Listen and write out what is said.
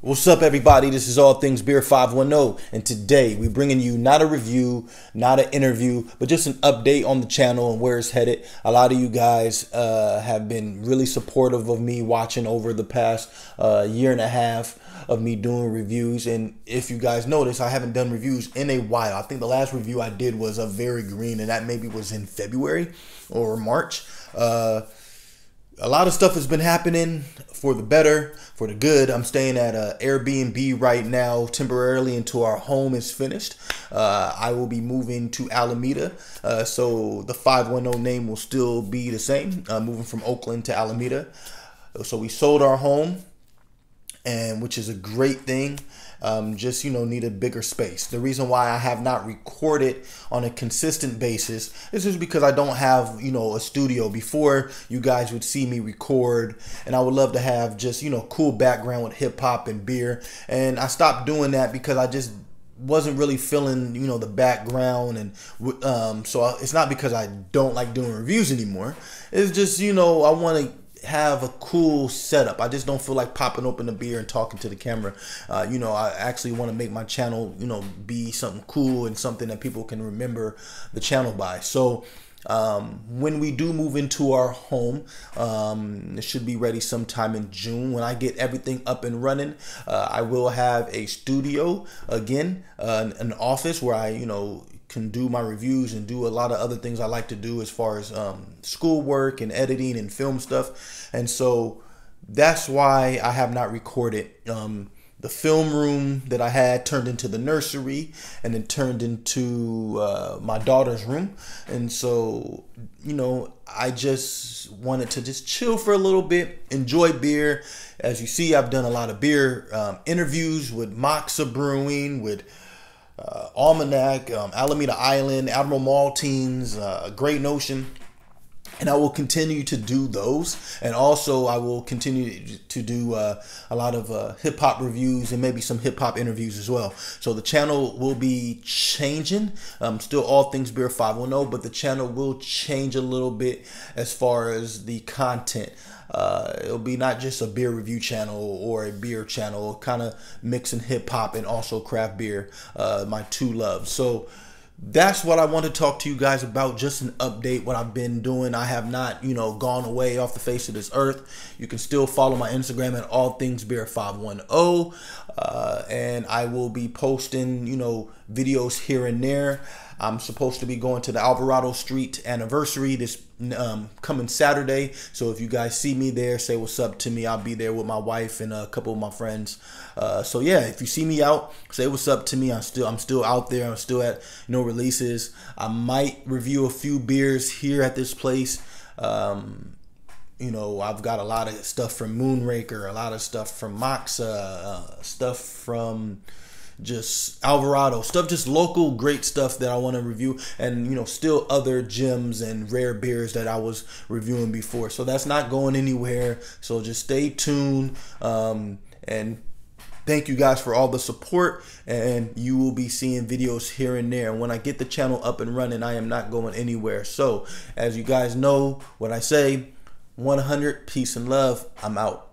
What's up, everybody? This is All Things Beer 510, and today we're bringing you not a review, not an interview, but just an update on the channel and where it's headed. A lot of you guys uh, have been really supportive of me watching over the past uh, year and a half of me doing reviews. And if you guys notice, I haven't done reviews in a while. I think the last review I did was a Very Green, and that maybe was in February or March. Uh, a lot of stuff has been happening for the better, for the good. I'm staying at a Airbnb right now temporarily until our home is finished. Uh, I will be moving to Alameda, uh, so the 510 name will still be the same, uh, moving from Oakland to Alameda. So we sold our home, and which is a great thing um, just you know need a bigger space. The reason why I have not recorded on a consistent basis is just because I don't have you know a studio. Before you guys would see me record, and I would love to have just you know cool background with hip hop and beer, and I stopped doing that because I just wasn't really feeling you know the background and um, so it's not because I don't like doing reviews anymore. It's just you know I want to have a cool setup. I just don't feel like popping open a beer and talking to the camera. Uh, you know, I actually want to make my channel, you know, be something cool and something that people can remember the channel by. So, um, when we do move into our home, um, it should be ready sometime in June. When I get everything up and running, uh, I will have a studio again, uh, an office where I, you know, can do my reviews and do a lot of other things I like to do as far as um, schoolwork and editing and film stuff. And so that's why I have not recorded. Um, the film room that I had turned into the nursery and then turned into uh, my daughter's room. And so, you know, I just wanted to just chill for a little bit, enjoy beer. As you see, I've done a lot of beer um, interviews with Moksa Brewing, with uh, Almanac, um, Alameda Island, Admiral Maltings, uh, Great Notion. And I will continue to do those. And also, I will continue to do uh, a lot of uh, hip hop reviews and maybe some hip hop interviews as well. So the channel will be changing. Um, still all things beer 510, but the channel will change a little bit as far as the content. Uh, it'll be not just a beer review channel or a beer channel, kind of mixing hip hop and also craft beer, uh, my two loves. So that's what I want to talk to you guys about. Just an update, what I've been doing. I have not, you know, gone away off the face of this earth. You can still follow my Instagram at all things beer 510. Uh, and I will be posting, you know, videos here and there. I'm supposed to be going to the Alvarado Street anniversary this um, coming Saturday. So if you guys see me there, say what's up to me. I'll be there with my wife and a couple of my friends. Uh, so yeah, if you see me out, say what's up to me. I'm still I'm still out there. I'm still at you know releases. I might review a few beers here at this place. Um, you know, I've got a lot of stuff from Moonraker, a lot of stuff from Moksa, uh, stuff from just Alvarado stuff, just local great stuff that I want to review, and you know, still other gems and rare beers that I was reviewing before. So that's not going anywhere. So just stay tuned. Um, and thank you guys for all the support and you will be seeing videos here and there and when i get the channel up and running i am not going anywhere so as you guys know what i say 100 peace and love i'm out